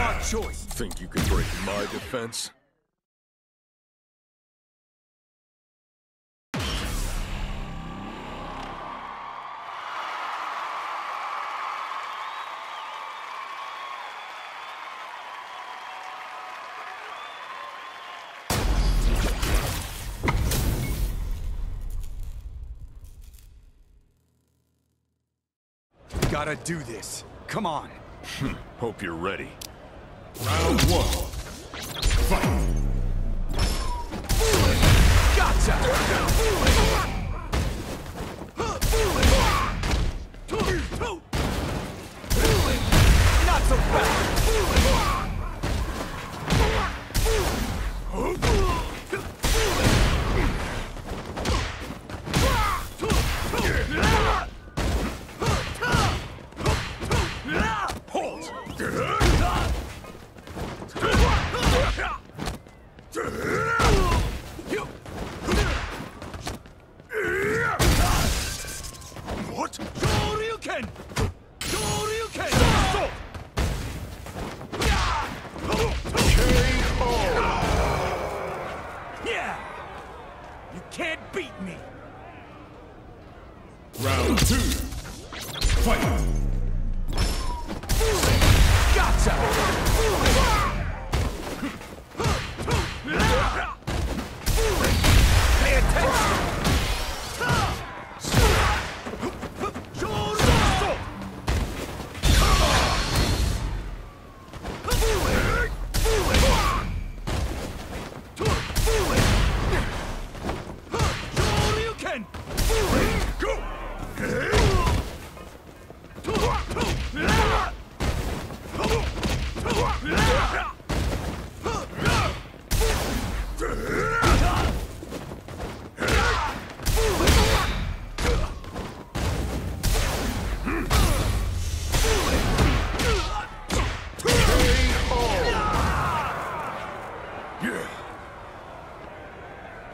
Smart choice. Think you can break my defense? Gotta do this. Come on. Hope you're ready. Round? Shoryuken! Shoryuken! Yeah! You can't beat me! Round two. Fight! Gotcha!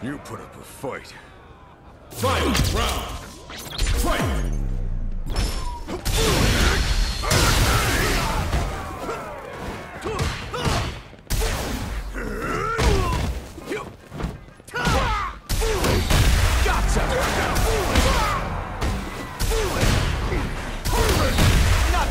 You put up a fight. Final round.